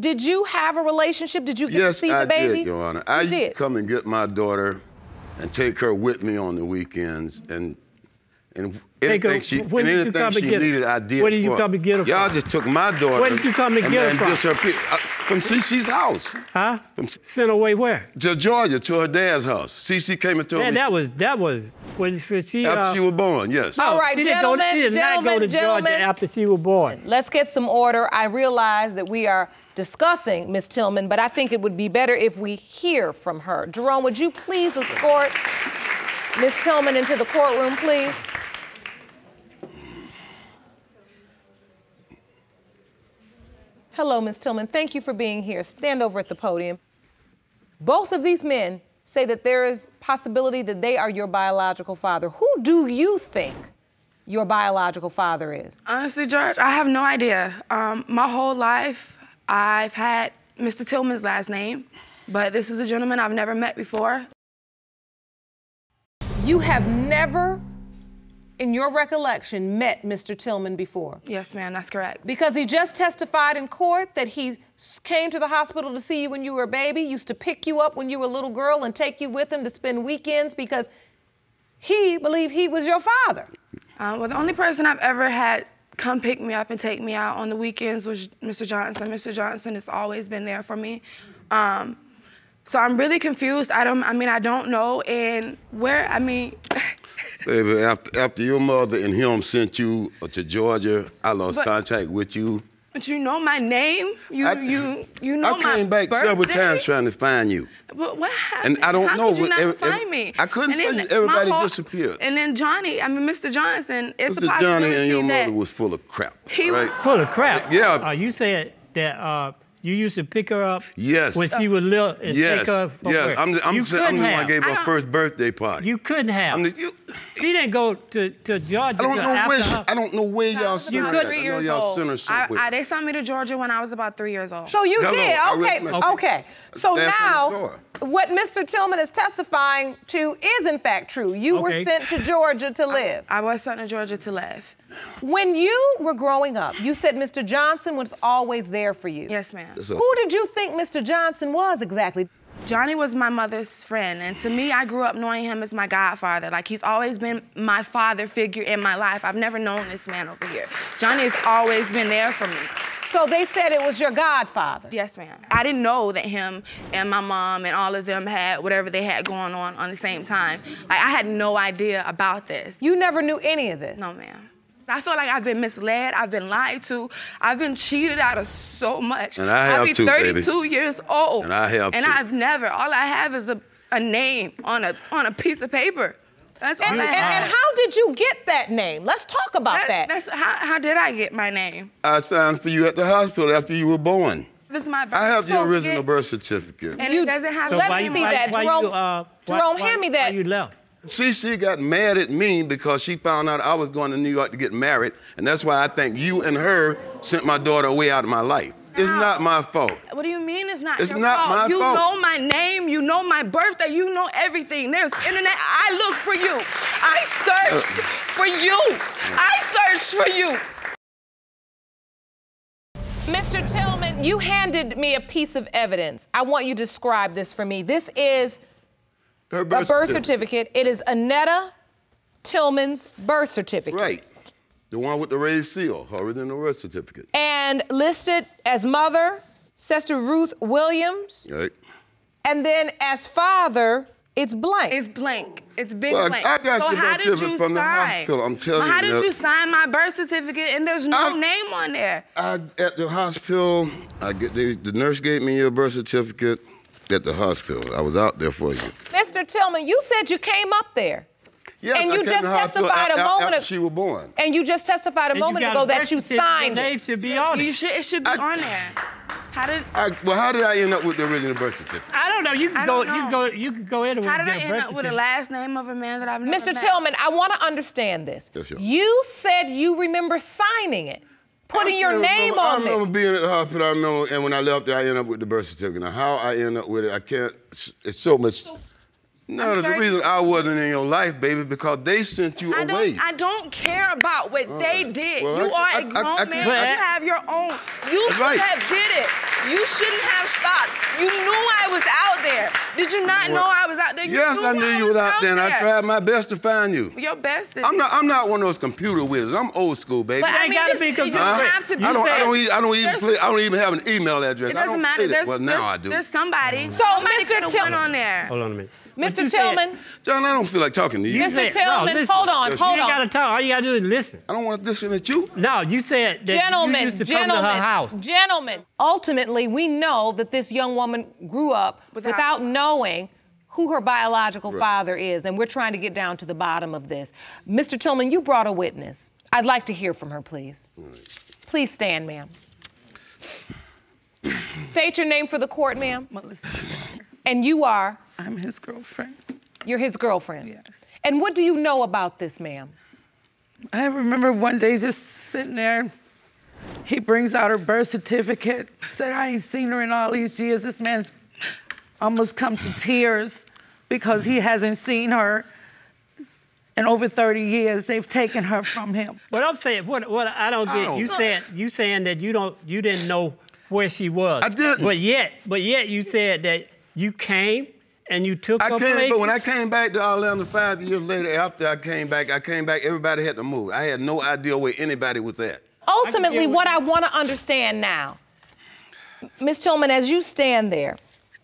Speaker 1: did you have a relationship? Did you get
Speaker 5: Yes,
Speaker 1: to see
Speaker 5: I
Speaker 1: the baby?
Speaker 5: did, Your Honor.
Speaker 1: You
Speaker 5: I used to
Speaker 1: did.
Speaker 5: come and get my daughter and take her with me on the weekends and and
Speaker 6: Take her-
Speaker 5: anything she and anything she
Speaker 6: get her?
Speaker 5: needed, I did.
Speaker 6: Where did you
Speaker 5: for
Speaker 6: come and get her
Speaker 5: Y'all just took my daughter.
Speaker 6: Where did you come and get her
Speaker 5: and
Speaker 6: from?
Speaker 5: just her pi- uh, from CC's house.
Speaker 6: Huh?
Speaker 5: From
Speaker 6: Sent away where?
Speaker 5: to Georgia to her dad's house. CC came and told
Speaker 6: Man,
Speaker 5: me
Speaker 6: that was that was when she.
Speaker 5: after
Speaker 6: uh,
Speaker 5: she was born. Yes.
Speaker 1: All right,
Speaker 6: she didn't go, she did not go to
Speaker 1: gentlemen, gentlemen.
Speaker 6: Georgia after she was born.
Speaker 1: Let's get some order. I realize that we are discussing Miss Tillman, but I think it would be better if we hear from her. Jerome, would you please escort Miss Tillman into the courtroom, please? Hello, Miss Tillman. Thank you for being here. Stand over at the podium. Both of these men say that there is possibility that they are your biological father. Who do you think your biological father is?
Speaker 7: Honestly, George, I have no idea. Um, my whole life, I've had Mr. Tillman's last name, but this is a gentleman I've never met before.
Speaker 1: You have never, in your recollection, met Mr. Tillman before.
Speaker 7: Yes, ma'am, that's correct.
Speaker 1: Because he just testified in court that he came to the hospital to see you when you were a baby, used to pick you up when you were a little girl and take you with him to spend weekends because he believed he was your father.
Speaker 7: Uh, well, the only person I've ever had come pick me up and take me out on the weekends was Mr. Johnson. Mr. Johnson has always been there for me. Um, so I'm really confused. I don't. I mean, I don't know. And where? I mean,
Speaker 5: after, after your mother and him sent you uh, to Georgia, I lost
Speaker 7: But-
Speaker 5: contact with you.
Speaker 7: but you know my name. You
Speaker 5: I,
Speaker 7: you you know
Speaker 5: I
Speaker 7: my
Speaker 5: came back several times trying to find you.
Speaker 7: But what happened?
Speaker 5: And I don't
Speaker 7: How
Speaker 5: know
Speaker 7: Could you
Speaker 5: what
Speaker 7: not
Speaker 5: every-
Speaker 7: find
Speaker 5: every-
Speaker 7: me?
Speaker 5: I couldn't
Speaker 7: And then
Speaker 5: find you. Everybody
Speaker 7: my whole-
Speaker 5: disappeared.
Speaker 7: And then Johnny, I mean Mr. Johnson, it's a
Speaker 5: Mr. Johnny and your mother was full of crap.
Speaker 7: He
Speaker 5: right?
Speaker 7: was-
Speaker 6: Full of crap.
Speaker 5: Yeah.
Speaker 6: Uh, you said that uh, you used to pick her up.
Speaker 5: Yes.
Speaker 6: When she was little and
Speaker 5: Yes.
Speaker 6: take her. from
Speaker 5: yes. I'm the, I'm,
Speaker 6: you
Speaker 5: the- I'm the one
Speaker 6: have.
Speaker 5: gave
Speaker 7: I
Speaker 5: her
Speaker 7: don't-
Speaker 5: first birthday party.
Speaker 6: You couldn't have.
Speaker 5: I'm the, you,
Speaker 6: He didn't go to, to Georgia.
Speaker 5: I don't know
Speaker 6: after
Speaker 5: where she,
Speaker 6: her-
Speaker 5: I don't know where y'all sent
Speaker 6: You
Speaker 5: her.
Speaker 6: could-
Speaker 5: at.
Speaker 7: three
Speaker 5: I know
Speaker 7: years
Speaker 5: y'all
Speaker 7: old.
Speaker 5: sent her somewhere.
Speaker 7: I, they sent me to Georgia when I was about three years old.
Speaker 1: So you
Speaker 5: Hello,
Speaker 1: did.
Speaker 5: I
Speaker 1: Okay.
Speaker 5: recommend-
Speaker 1: Okay. So
Speaker 5: Last time I
Speaker 1: now, what Mr. Tillman is testifying to is in fact true. You were sent to Georgia to live.
Speaker 7: I was sent to Georgia to live.
Speaker 1: When you were growing up, you said Mr. Johnson was always there for you.
Speaker 7: Yes, ma'am.
Speaker 5: So-
Speaker 1: Who did you think Mr. Johnson was exactly?
Speaker 7: Johnny was my mother's friend, and to me, I grew up knowing him as my godfather. Like he's always been my father figure in my life. I've never known this man over here. Johnny has always been there for me.
Speaker 1: So they said it was your godfather.
Speaker 7: Yes, ma'am. I didn't know that him and my mom and all of them had whatever they had going on on the same time. Like I had no idea about this.
Speaker 1: You never knew any of this.
Speaker 7: No, ma'am. I feel like I've been misled. I've been lied to. I've been cheated out of so much.
Speaker 5: And I have
Speaker 7: I'll be
Speaker 5: too, baby.
Speaker 7: 32 years old.
Speaker 5: And I have
Speaker 7: And
Speaker 5: too.
Speaker 7: I've never. All I have is a, a name on a on a piece of paper. That's all
Speaker 1: And,
Speaker 7: I have.
Speaker 1: and how did you get that name? Let's talk about that.
Speaker 7: That's how, how did I get my name?
Speaker 5: I signed for you at the hospital after you were born.
Speaker 7: This is my birth
Speaker 5: I have the original birth certificate.
Speaker 7: And
Speaker 1: You-
Speaker 7: it doesn't have
Speaker 6: So
Speaker 7: a
Speaker 1: Let
Speaker 6: why
Speaker 1: me see
Speaker 6: why-
Speaker 1: that.
Speaker 6: why you,
Speaker 1: Jerome-
Speaker 6: uh, why-
Speaker 1: Jerome,
Speaker 6: why-
Speaker 1: hand me
Speaker 6: why
Speaker 1: that.
Speaker 6: you left.
Speaker 5: CC got mad at me because she found out I was going to New York to get married, and that's why I think you and her sent my daughter away out of my life. It's not my fault.
Speaker 7: What do you mean it's not
Speaker 5: It's
Speaker 7: your
Speaker 5: not
Speaker 7: fault?
Speaker 5: my
Speaker 7: you
Speaker 5: fault.
Speaker 7: know my name, you know my birthday, you know everything. There's internet. I look for you. I searched uh. for you. I searched for you.
Speaker 1: Mr. Tillman, you handed me a piece of evidence. I want you to describe this for me. This is
Speaker 5: Her
Speaker 1: a birth certificate. It is Annetta Tillman's birth certificate.
Speaker 5: Right. The one with the raised seal, her original birth certificate.
Speaker 1: And listed as mother, Sister Ruth Williams,
Speaker 5: Right.
Speaker 1: and then as father, it's blank.
Speaker 7: It's blank. It's big
Speaker 5: Well,
Speaker 7: blank.
Speaker 5: I got
Speaker 7: so
Speaker 5: your
Speaker 7: how
Speaker 5: birth
Speaker 7: did you
Speaker 5: certificate from the hospital, I'm telling
Speaker 7: Well, how
Speaker 5: you How
Speaker 7: did
Speaker 5: that-
Speaker 7: you sign my birth certificate and there's no
Speaker 5: I-
Speaker 7: name on there?
Speaker 5: I, at the hospital, I get the, the nurse gave me your birth certificate at the hospital. I was out there for you.
Speaker 1: Mr. Tillman, you said you came up there.
Speaker 5: Yes,
Speaker 1: And
Speaker 5: I
Speaker 1: you
Speaker 5: came
Speaker 1: just
Speaker 5: to
Speaker 1: testified a
Speaker 5: a- a-
Speaker 1: moment
Speaker 5: after
Speaker 1: ag-
Speaker 5: she was born.
Speaker 1: And you just testified a
Speaker 6: And
Speaker 1: moment ago that you signed
Speaker 6: Your
Speaker 1: it.
Speaker 6: name should be on
Speaker 7: You
Speaker 6: it.
Speaker 7: should, it should be
Speaker 5: I-
Speaker 7: on there. How did
Speaker 5: I, well, how did I end up with the original birth certificate?
Speaker 6: I don't know. You can go.
Speaker 7: don't
Speaker 6: You
Speaker 7: know.
Speaker 6: go. You can go in
Speaker 7: how did
Speaker 6: get
Speaker 7: I
Speaker 6: a
Speaker 7: end up with a
Speaker 6: certificate.
Speaker 7: last name of a man that I've never
Speaker 1: Mr.
Speaker 7: met?
Speaker 1: Tillman, I want to understand this.
Speaker 5: Yes, sir.
Speaker 1: You said you remember signing it, putting your
Speaker 5: I
Speaker 1: name
Speaker 5: remember, I remember
Speaker 1: it.
Speaker 5: being at the hospital. I remember, and when I left there, I ended up with the birth certificate. Now, how I end up with it, I can't. It's, it's so much. No,
Speaker 7: I'm
Speaker 5: the
Speaker 7: 30
Speaker 5: reason I wasn't in your life, baby, because they sent you
Speaker 7: I
Speaker 5: away.
Speaker 7: don't, I don't care about what uh, they did.
Speaker 5: Well,
Speaker 7: you
Speaker 5: I-
Speaker 7: are
Speaker 5: I-
Speaker 7: a
Speaker 5: I-
Speaker 7: grown
Speaker 5: I-
Speaker 7: man.
Speaker 6: But-
Speaker 7: you have your own. You should
Speaker 5: right.
Speaker 7: have did it. You shouldn't have stopped. You knew I was out there. Did you not know I was out there? You
Speaker 5: yes,
Speaker 7: knew
Speaker 5: I knew you was out there, and I tried my best to find you.
Speaker 7: Your best.
Speaker 5: I'm not. I'm not one of those computer wizards. I'm old school, baby.
Speaker 7: But I
Speaker 6: ain't
Speaker 7: mean,
Speaker 6: gotta
Speaker 7: this-
Speaker 6: be
Speaker 7: you
Speaker 6: confused.
Speaker 7: don't
Speaker 5: Huh?
Speaker 7: have to be.
Speaker 5: I don't. I don't. e- I don't even. Play, I don't even have an email address.
Speaker 7: It
Speaker 5: I
Speaker 7: doesn't
Speaker 5: don't
Speaker 7: matter.
Speaker 5: play that.
Speaker 7: There's,
Speaker 5: Well,
Speaker 7: there's,
Speaker 5: now I do.
Speaker 7: there's somebody.
Speaker 1: So, Mr.
Speaker 7: could've
Speaker 1: Til-
Speaker 7: went on there.
Speaker 6: Hold on a minute. What
Speaker 1: Mr.
Speaker 6: you said-
Speaker 1: Tillman,
Speaker 5: John, I don't feel like talking to you.
Speaker 6: You
Speaker 1: Mr.
Speaker 6: said-
Speaker 1: Tillman,
Speaker 6: listen.
Speaker 1: hold on,
Speaker 5: Yes,
Speaker 1: hold
Speaker 6: you ain't
Speaker 1: on.
Speaker 6: gotta talk. All you gotta do is listen.
Speaker 5: I don't want to listen at you.
Speaker 6: No, you said that you
Speaker 1: Gentlemen,
Speaker 6: used to
Speaker 1: gentlemen,
Speaker 6: come to her house.
Speaker 1: gentlemen. Ultimately, we know that this young woman grew up
Speaker 7: Without-
Speaker 1: without, knowing who her biological father is, and we're trying to get down to the bottom of this. Mr. Tillman, you brought a witness. I'd like to hear from her, please. Please stand, ma'am. State your name for the court, ma'am.
Speaker 8: Melissa,
Speaker 1: And you are,
Speaker 8: I'm his girlfriend.
Speaker 1: you're his girlfriend.
Speaker 8: Yes.
Speaker 1: And what do you know about this, ma'am?
Speaker 8: I remember one day just sitting there. He brings out her birth certificate. Said, I ain't seen her in all these years. This man's almost come to tears because he hasn't seen her in over 30 years. They've taken her from him.
Speaker 6: What I'm saying, what what I don't get,
Speaker 5: don't
Speaker 6: you
Speaker 5: know.
Speaker 6: said you saying that you don't you didn't know where she was.
Speaker 5: I didn't.
Speaker 6: But yet, but yet you said that you came and you took
Speaker 5: I
Speaker 6: her
Speaker 5: came,
Speaker 6: place.
Speaker 5: but when I came back to Orlando five years later, after I came back, I came back. Everybody had to move. I had no idea where anybody was at.
Speaker 1: Ultimately,
Speaker 6: get
Speaker 1: what I want to understand now, Ms. Tillman, as you stand there,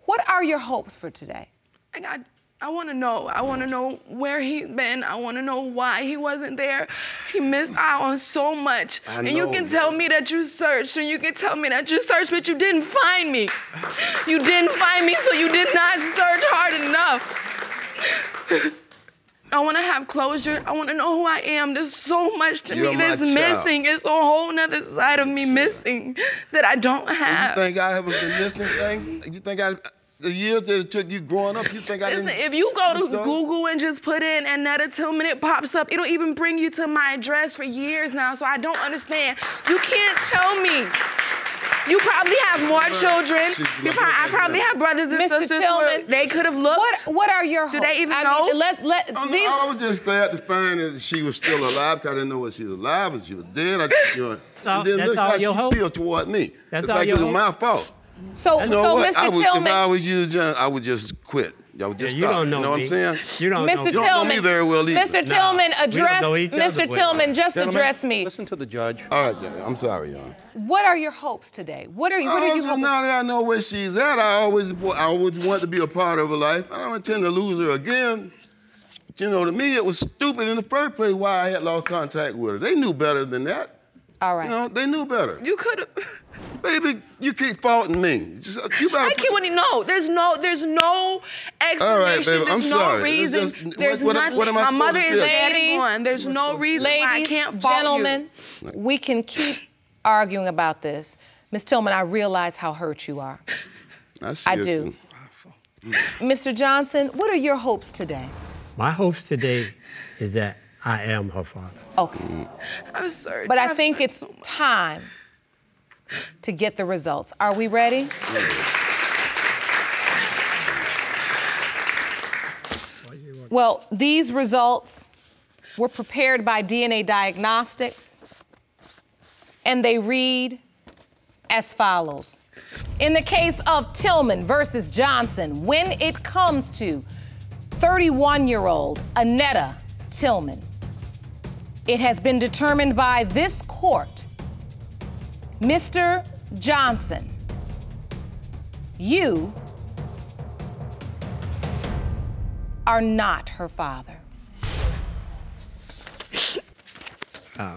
Speaker 1: what are your hopes for today?
Speaker 7: I got. I want to know. I want to know where he's been. I want to know why he wasn't there. He missed out on so much.
Speaker 5: I
Speaker 7: and you can
Speaker 5: man.
Speaker 7: tell me that you searched, and you can tell me that you searched, but you didn't find me. You didn't find me, so you did not search hard enough. I want to have closure. I want to know who I am. There's so much to
Speaker 5: You're
Speaker 7: me that's missing. It's a whole nother side of me missing that I don't have.
Speaker 5: You think I haven't been missing things? You think I, the years that it took you growing up, you think I
Speaker 7: Listen,
Speaker 5: didn't?
Speaker 7: if you go to
Speaker 5: So-
Speaker 7: Google and just put in Annetta Tillman, it pops up. It'll even bring you to my address for years now, so I don't understand. You can't tell me. You probably have more children.
Speaker 5: She's
Speaker 7: You prob- I probably have brothers and
Speaker 1: Mr.
Speaker 7: sisters
Speaker 1: Tillman,
Speaker 7: they could have looked.
Speaker 1: What What are your hopes?
Speaker 7: Do they even
Speaker 1: I
Speaker 7: know?
Speaker 1: Mean, let let
Speaker 5: Oh,
Speaker 1: these.
Speaker 5: I was just glad to find that she was still alive. 'cause I didn't know whether she was alive or she was dead. I, you know,
Speaker 6: all-
Speaker 5: it didn't
Speaker 6: that's
Speaker 5: look
Speaker 6: all
Speaker 5: like
Speaker 6: your
Speaker 5: she
Speaker 6: hope?
Speaker 5: feel toward me.
Speaker 6: That's
Speaker 5: it's
Speaker 6: all
Speaker 5: like
Speaker 6: your
Speaker 5: it was
Speaker 6: hope?
Speaker 5: my fault.
Speaker 1: So
Speaker 5: You know
Speaker 1: so,
Speaker 5: what? I
Speaker 1: Mr.
Speaker 5: would, if I was you, John, I would just quit. I would
Speaker 6: Yeah,
Speaker 5: just
Speaker 6: you
Speaker 5: stop.
Speaker 6: don't know
Speaker 5: You know what
Speaker 6: me.
Speaker 5: I'm saying?
Speaker 6: You don't
Speaker 1: Mr.
Speaker 6: know.
Speaker 5: You don't know me very well either.
Speaker 1: Mr. Tillman,
Speaker 6: we don't
Speaker 1: address
Speaker 6: know
Speaker 1: Mr. Tillman. Just
Speaker 9: Gentlemen,
Speaker 1: address me.
Speaker 9: Listen to the judge.
Speaker 5: All right, John. I'm sorry, y'all.
Speaker 1: What are your hopes today? What are you? What
Speaker 5: Oh,
Speaker 1: are you hoping?
Speaker 5: now that I know where she's at, I always, I always want to be a part of her life. I don't intend to lose her again. But, you know, to me, it was stupid in the first place why I had lost contact with her. They knew better than that.
Speaker 1: All right.
Speaker 5: You know, they knew better.
Speaker 7: You could have.
Speaker 5: Baby, you keep faulting me. Just, uh, you better
Speaker 7: I can't. What no? There's no. There's no explanation.
Speaker 5: baby, I'm
Speaker 7: there's no
Speaker 5: sorry. It's
Speaker 7: reason.
Speaker 5: just-
Speaker 7: there's
Speaker 5: what- what-
Speaker 7: nothing.
Speaker 5: what am I
Speaker 7: My mother is
Speaker 5: do?
Speaker 7: dead and
Speaker 1: Ladies,
Speaker 7: gone. There's no reason why I can't fault
Speaker 1: gentlemen,
Speaker 7: you.
Speaker 1: we can keep arguing about this. Miss Tillman, I realize how hurt you are.
Speaker 5: I, see
Speaker 1: I do. Mr. Johnson, what are your hopes today?
Speaker 6: My hopes today is that I am her father.
Speaker 1: Okay.
Speaker 7: I'm sorry.
Speaker 1: But I think it's time to get the results. Are we ready? Well, these results were prepared by DNA Diagnostics, and they read as follows. In the case of Tillman versus Johnson, when it comes to 31 year old Annetta Tillman, it has been determined by this court, Mr. Johnson, you are not her father.
Speaker 6: Oh.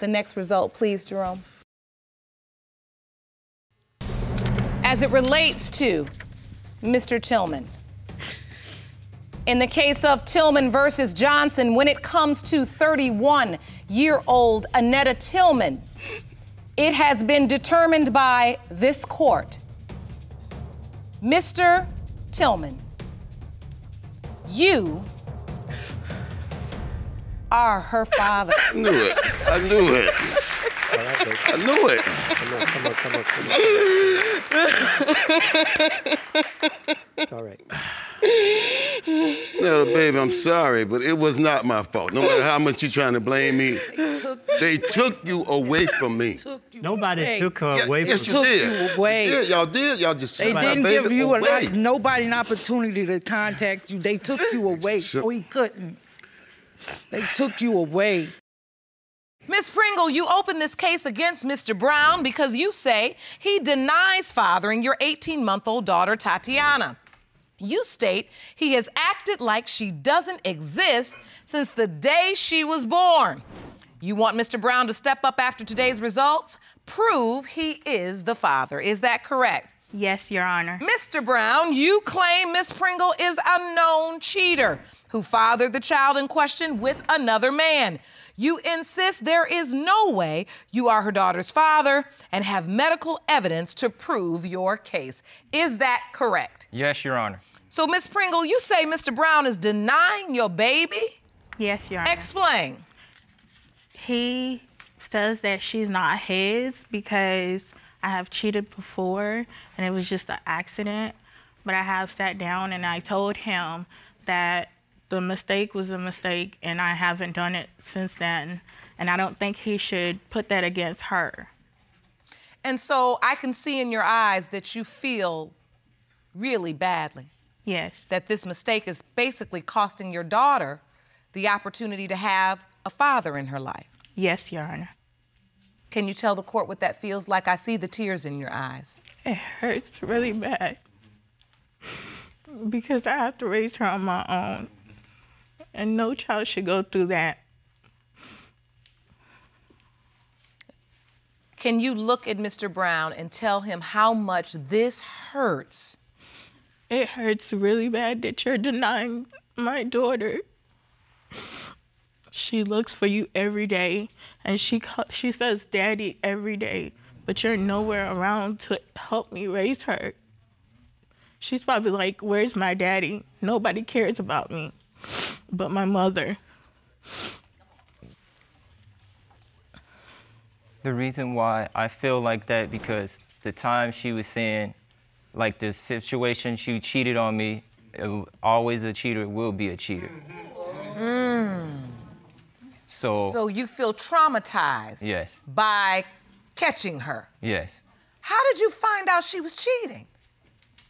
Speaker 1: The next result, please, Jerome. As it relates to Mr. Tillman, in the case of Tillman versus Johnson, when it comes to 31 year old Annetta Tillman, it has been determined by this court. Mr. Tillman, you are her father.
Speaker 5: I knew it. I knew it. I knew it.
Speaker 6: Come on, come on, come on, come on. it's all right.
Speaker 5: No, baby, I'm sorry, but it was not my fault. No matter how much you're trying to blame me, they took you away from me.
Speaker 6: Nobody
Speaker 8: away.
Speaker 6: took her
Speaker 5: Yeah,
Speaker 6: away
Speaker 5: yes,
Speaker 6: from
Speaker 5: you
Speaker 8: Took
Speaker 5: did.
Speaker 8: you away.
Speaker 5: Yeah, y'all did. Y'all just
Speaker 8: They didn't give you
Speaker 5: away.
Speaker 8: a, nobody an opportunity to contact you. They took you away, so he couldn't. They took you away.
Speaker 1: Miss Pringle, you open this case against Mr. Brown because you say he denies fathering your 18 month old daughter, Tatiana. You state he has acted like she doesn't exist since the day she was born. You want Mr. Brown to step up after today's results? Prove he is the father. Is that correct?
Speaker 9: Yes, Your Honor.
Speaker 1: Mr. Brown, you claim Miss Pringle is a known cheater who fathered the child in question with another man. You insist there is no way you are her daughter's father and have medical evidence to prove your case. Is that correct?
Speaker 10: Yes, Your Honor.
Speaker 1: So, Miss Pringle, you say Mr. Brown is denying your baby?
Speaker 9: Yes, Your Honor.
Speaker 1: Explain.
Speaker 9: he says that she's not his because I have cheated before and it was just an accident. But I have sat down and I told him that the mistake was a mistake and I haven't done it since then. And I don't think he should put that against her.
Speaker 1: And so I can see in your eyes that you feel really badly.
Speaker 9: Yes.
Speaker 1: that this mistake is basically costing your daughter the opportunity to have a father in her life.
Speaker 9: Yes, Your Honor.
Speaker 1: Can you tell the court what that feels like? I see the tears in your eyes.
Speaker 9: It hurts really bad because I have to raise her on my own. And no child should go through that.
Speaker 1: Can you look at Mr. Brown and tell him how much this hurts?
Speaker 9: It hurts really bad that you're denying my daughter. She looks for you every day, and she she says "daddy" every day, but you're nowhere around to help me raise her. She's probably like, "Where's my daddy? Nobody cares about me, but my mother."
Speaker 10: The reason why I feel like that because the time she was saying, like the situation she cheated on me, uh, always a cheater will be a cheater. So,
Speaker 1: So you feel traumatized
Speaker 10: yes,
Speaker 1: by catching her.
Speaker 10: yes.
Speaker 1: How did you find out she was cheating?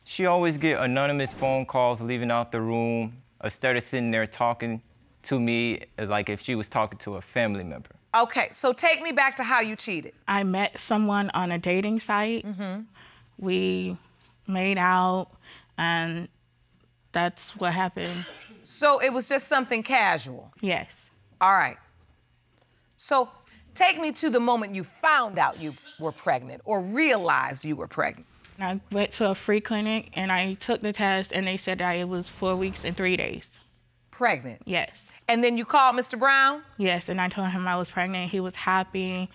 Speaker 10: She always get anonymous phone calls leaving out the room instead of sitting there talking to me like if she was talking to a family member.
Speaker 1: Okay, so take me back to how you cheated.
Speaker 9: I met someone on a dating site. Mm-hmm. We made out, and that's what happened.
Speaker 1: So it was just something casual.
Speaker 9: Yes.
Speaker 1: All right. So take me to the moment you found out you were pregnant or realized you were pregnant.
Speaker 9: I went to a free clinic and I took the test and they said that it was four weeks and three days.
Speaker 1: Pregnant.
Speaker 9: Yes.
Speaker 1: And then you called Mr. Brown?
Speaker 9: Yes. And I told him I was pregnant. He was happy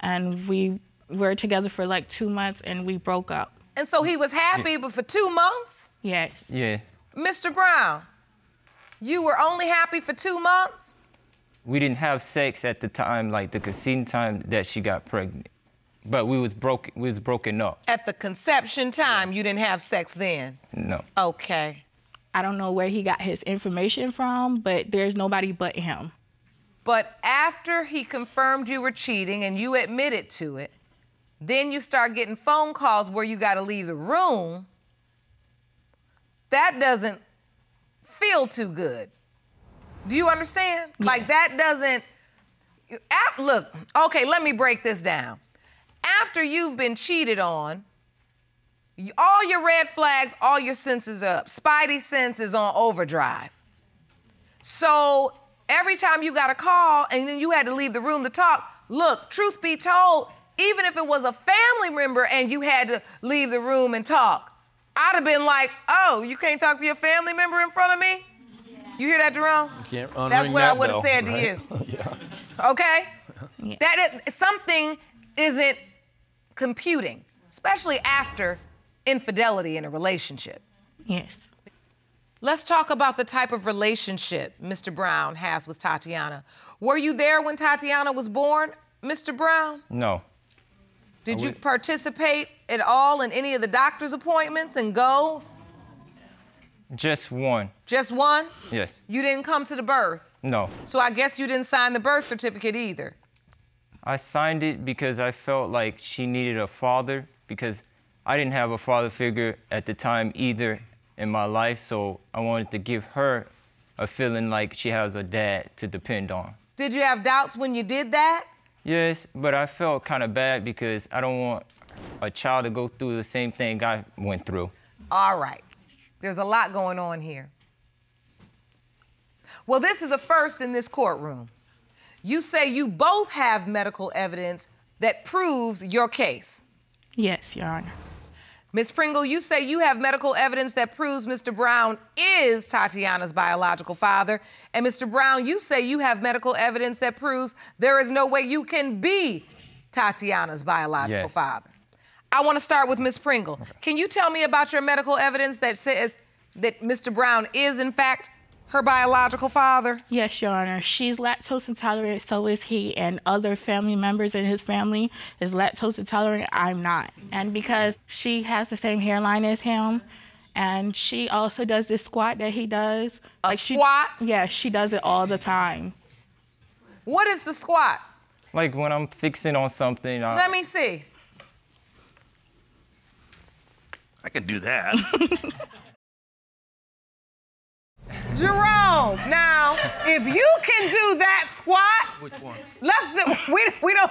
Speaker 9: and we were together for like two months and we broke up.
Speaker 1: And so he was happy, but for two months?
Speaker 9: Yes.
Speaker 10: Yeah,
Speaker 1: Mr. Brown, you were only happy for two months?
Speaker 10: we didn't have sex at the time, like the conceiving time that she got pregnant, but we was broke. We was broken up.
Speaker 1: At the conception time, you didn't have sex then?
Speaker 10: No.
Speaker 1: Okay.
Speaker 9: I don't know where he got his information from, but there's nobody but him.
Speaker 1: But after he confirmed you were cheating and you admitted to it, then you start getting phone calls where you got to leave the room. That doesn't feel too good. Do you understand? Like that doesn't. you- Look, okay, let me break this down. After you've been cheated on, all your red flags, all your senses are up. Spidey sense is on overdrive. So every time you got a call and then you had to leave the room to talk, look, truth be told, even if it was a family member and you had to leave the room and talk, I'd have been like, oh, you can't talk to your family member in front of me? You hear that, Jerome?
Speaker 11: Can't
Speaker 1: That's
Speaker 11: unring
Speaker 1: what I would have
Speaker 11: bell,
Speaker 1: said
Speaker 11: right?
Speaker 1: to you. Okay? That is, something isn't computing, especially after infidelity in a relationship.
Speaker 9: Yes.
Speaker 1: Let's talk about the type of relationship Mr. Brown has with Tatiana. Were you there when Tatiana was born, Mr. Brown?
Speaker 10: No.
Speaker 1: Did
Speaker 10: I
Speaker 1: you participate at all in any of the doctor's appointments and go?
Speaker 10: Just one.
Speaker 1: Just one?
Speaker 10: Yes.
Speaker 1: You didn't come to the birth.
Speaker 10: No.
Speaker 1: So I guess you didn't sign the birth certificate either.
Speaker 10: I signed it because I felt like she needed a father because I didn't have a father figure at the time either in my life, so I wanted to give her a feeling like she has a dad to depend on.
Speaker 1: Did you have doubts when you did that?
Speaker 10: Yes, but I felt kind of bad because I don't want a child to go through the same thing I went through.
Speaker 1: All right. There's a lot going on here. Well, this is a first in this courtroom. You say you both have medical evidence that proves your case.
Speaker 9: Yes, Your Honor.
Speaker 1: Ms. Pringle, you say you have medical evidence that proves Mr. Brown is Tatiana's biological father. And Mr. Brown, you say you have medical evidence that proves there is no way you can be Tatiana's biological
Speaker 10: Yes.
Speaker 1: father. I want to start with Ms. Pringle. Can you tell me about your medical evidence that says that Mr. Brown is, in fact, her biological father?
Speaker 9: Yes, Your Honor. She's lactose intolerant, so is he, and other family members in his family is lactose intolerant. I'm not. And because she has the same hairline as him, and she also does this squat that he does.
Speaker 1: A
Speaker 9: she,
Speaker 1: squat?
Speaker 9: Yeah, she does it all the time.
Speaker 1: What is the squat?
Speaker 10: Like when I'm fixing on something, I,
Speaker 1: Let me see.
Speaker 11: I can do that.
Speaker 1: Jerome, now, if you can do that squat,
Speaker 11: Which one?
Speaker 1: let's do, we, we don't,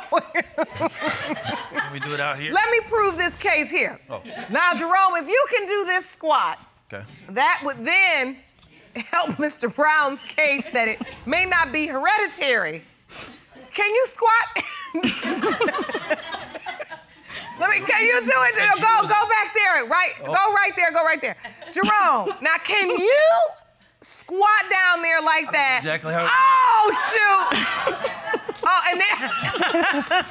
Speaker 11: Can we do it out here?
Speaker 1: let me prove this case here.
Speaker 11: Oh.
Speaker 1: Now, Jerome, if you can do this squat,
Speaker 11: Okay.
Speaker 1: that would then help Mr. Brown's case that it may not be hereditary. Can you squat? Let me, can you do it? Go, go back there, right?
Speaker 11: Oh.
Speaker 1: Go right there, go right there. Jerome, now can you squat down there like that?
Speaker 11: exactly how-
Speaker 1: Oh, shoot. oh, and then.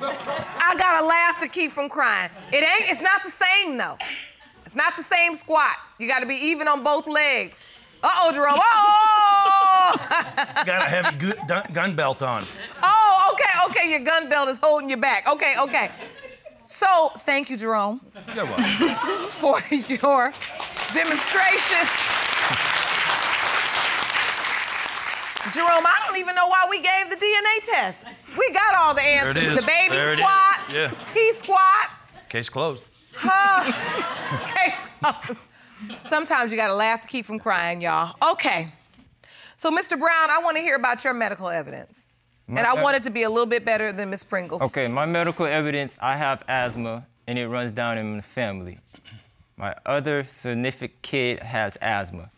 Speaker 1: I gotta laugh to keep from crying. It ain't, it's not the same though. It's not the same squat. You gotta be even on both legs. Uh-oh, Jerome. Oh!
Speaker 11: Got a heavy gu- gun, gun belt on.
Speaker 1: oh, okay, okay. Your gun belt is holding you back. Okay, okay. So, thank you, Jerome,
Speaker 11: You're welcome.
Speaker 1: for your demonstration. Jerome, I don't even know why we gave the DNA test. We got all the
Speaker 11: There it
Speaker 1: answers. The baby
Speaker 11: There it is.
Speaker 1: squats,
Speaker 11: Yeah.
Speaker 1: he squats,
Speaker 11: Case closed.
Speaker 1: Huh. Case closed. Sometimes you gotta laugh to keep from crying, y'all. Okay. So, Mr. Brown, I wanna hear about your medical evidence. And I
Speaker 10: My-
Speaker 1: want it to be a little bit better than Miss Pringle's.
Speaker 10: Okay, my medical evidence, I have asthma and it runs down in the family. My other significant kid has asthma.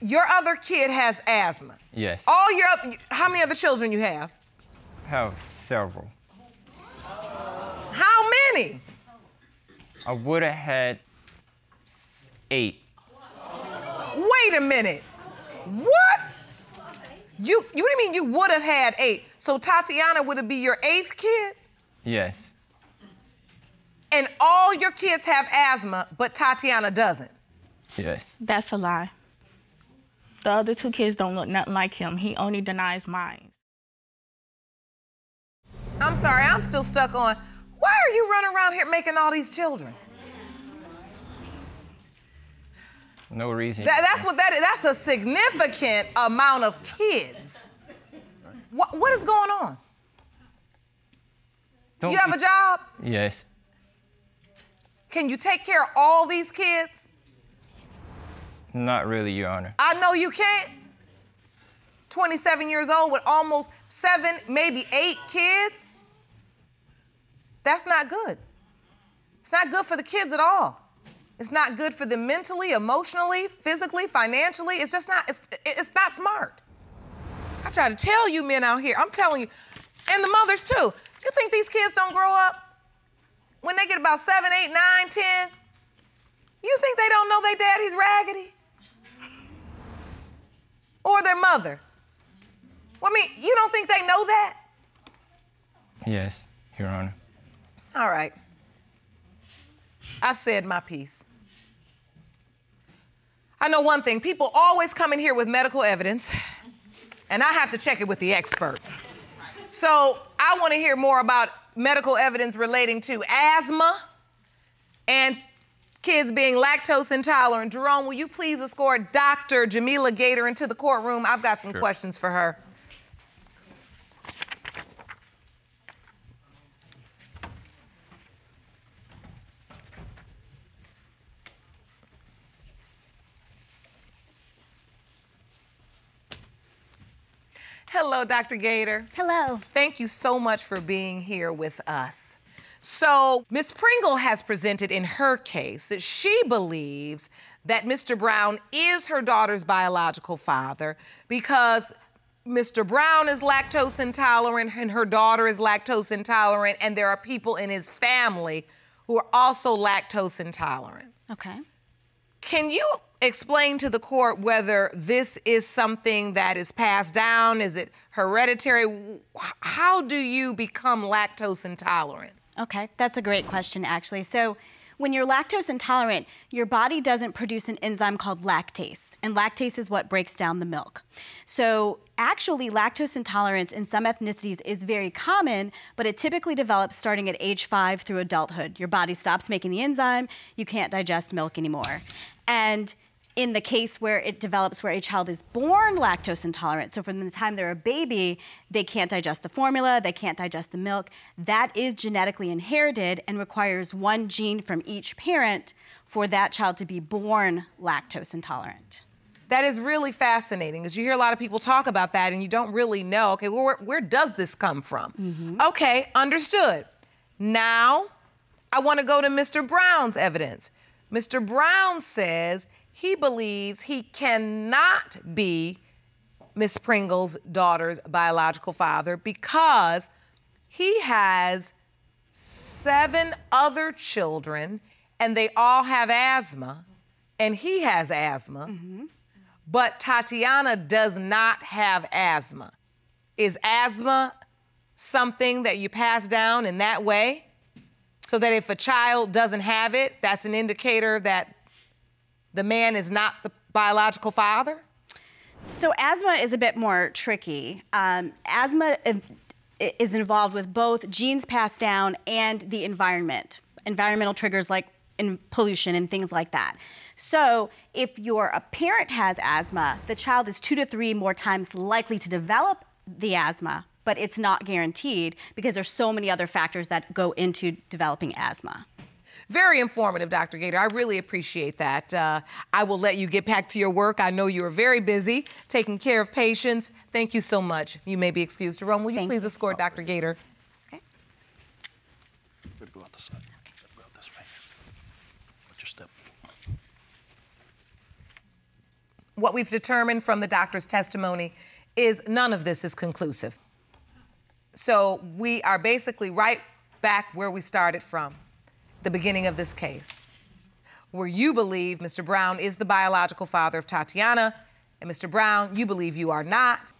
Speaker 1: Your other kid has asthma.
Speaker 10: Yes.
Speaker 1: All your, how many other children you have?
Speaker 10: I have several.
Speaker 1: How many?
Speaker 10: I would have had eight.
Speaker 1: Wait a minute. What? You, you what do you mean you would have had eight? So Tatiana would it be your eighth kid?
Speaker 10: Yes.
Speaker 1: And all your kids have asthma, but Tatiana doesn't.
Speaker 10: Yes.
Speaker 9: That's a lie. The other two kids don't look nothing like him. He only denies mine.
Speaker 1: I'm sorry, I'm still stuck on why are you running around here making all these children?
Speaker 10: No reason.
Speaker 1: That, that's what that is. That's a significant amount of kids. What, what is going on?
Speaker 10: Don't
Speaker 1: you have a job?
Speaker 10: Yes.
Speaker 1: Can you take care of all these kids?
Speaker 10: Not really, Your Honor.
Speaker 1: I know you can't. 27 years old with almost seven, maybe eight kids. That's not good. It's not good for the kids at all. It's not good for them mentally, emotionally, physically, financially. It's just not, it's, it's not smart. I try to tell you men out here, I'm telling you, and the mothers too. You think these kids don't grow up when they get about seven, eight, nine, ten? You think they don't know their daddy's raggedy? Or their mother? Well, I mean, you don't think they know that?
Speaker 10: Yes, Your Honor.
Speaker 1: All right. I've said my piece. I know one thing people always come in here with medical evidence, and I have to check it with the expert. So I want to hear more about medical evidence relating to asthma and kids being lactose intolerant. Jerome, will you please escort Dr. Jamila Gator into the courtroom? I've got some
Speaker 11: Sure.
Speaker 1: questions for her. Hello, Dr. Gator.
Speaker 12: Hello.
Speaker 1: Thank you so much for being here with us. So, Ms. Pringle has presented in her case that she believes that Mr. Brown is her daughter's biological father because Mr. Brown is lactose intolerant and her daughter is lactose intolerant, and there are people in his family who are also lactose intolerant.
Speaker 12: Okay.
Speaker 1: Can you explain to the court whether this is something that is passed down? Is it hereditary? How do you become lactose intolerant?
Speaker 12: Okay, that's a great question, actually. So, when you're lactose intolerant, your body doesn't produce an enzyme called lactase, and lactase is what breaks down the milk. So, actually, lactose intolerance in some ethnicities is very common, but it typically develops starting at age five through adulthood. Your body stops making the enzyme, you can't digest milk anymore. And in the case where it develops where a child is born lactose intolerant, so from the time they're a baby, they can't digest the formula, they can't digest the milk, that is genetically inherited and requires one gene from each parent for that child to be born lactose intolerant.
Speaker 1: That is really fascinating because you hear a lot of people talk about that and you don't really know, okay, well, where, where does this come from? Mm-hmm. Okay, understood. Now, I want to go to Mr. Brown's evidence. Mr. Brown says he believes he cannot be Miss Pringle's daughter's biological father because he has seven other children and they all have asthma and he has asthma, mm-hmm. but Tatiana does not have asthma. Is asthma something that you pass down in that way? So that if a child doesn't have it, that's an indicator that the man is not the biological father?
Speaker 12: So asthma is a bit more tricky. Um, asthma is involved with both genes passed down and the environment, environmental triggers like pollution and things like that. So if your parent has asthma, the child is two to three more times likely to develop the asthma, but it's not guaranteed because there's so many other factors that go into developing asthma.
Speaker 1: Very informative, Dr. Gator. I really appreciate that. Uh, I will let you get back to your work. I know you are very busy taking care of patients. Thank you so much. You may be excused. Jerome, will you please escort Dr. Gator?
Speaker 11: Better go out the side. Go out this way. Watch your step.
Speaker 1: What we've determined from the doctor's testimony is none of this is conclusive. So we are basically right back where we started from, the beginning of this case, where you believe Mr. Brown is the biological father of Tatiana, and Mr. Brown, you believe you are not.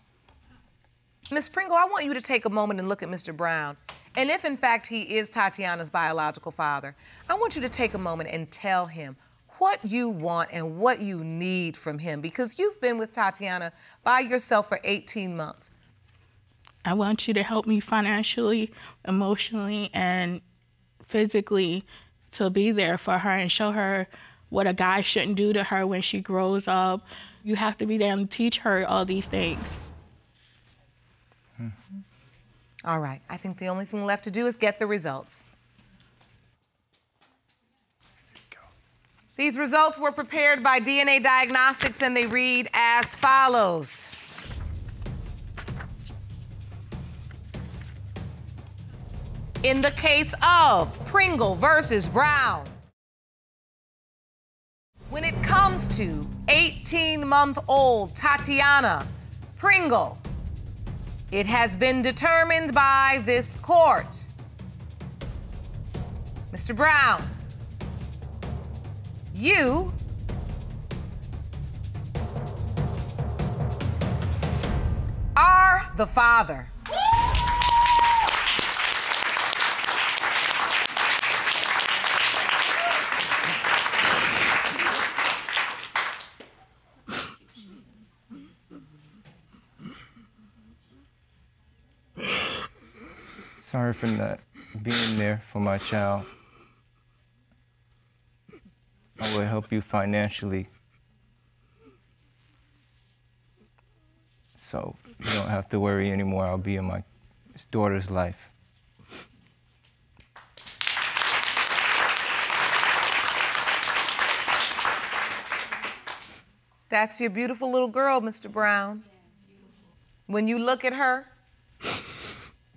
Speaker 1: Ms. Pringle, I want you to take a moment and look at Mr. Brown. And if in fact he is Tatiana's biological father, I want you to take a moment and tell him what you want and what you need from him because you've been with Tatiana by yourself for 18 months.
Speaker 9: I want you to help me financially, emotionally, and physically to be there for her and show her what a guy shouldn't do to her when she grows up. You have to be there and teach her all these things. Mm-hmm.
Speaker 1: All right, I think the only thing left to do is get the results. These results were prepared by DNA Diagnostics and they read as follows. In the case of Pringle versus Brown, when it comes to 18 month old Tatiana Pringle, it has been determined by this court. Mr. Brown, you are the father.
Speaker 10: Sorry for not being there for my child. I will help you financially. So you don't have to worry anymore. I'll be in my daughter's life.
Speaker 1: That's your beautiful little girl, Mr. Brown. When you look at her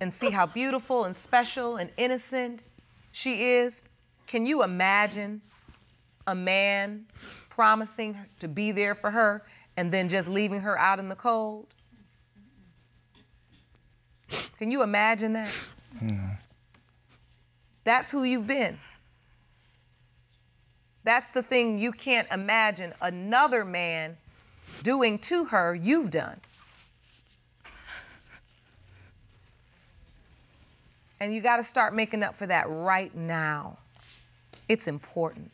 Speaker 1: and see how beautiful and special and innocent she is, can you imagine a man promising to be there for her and then just leaving her out in the cold? Can you imagine that? That's who you've been. That's the thing you can't imagine another man doing to her, you've done. And you got to start making up for that right now. It's important.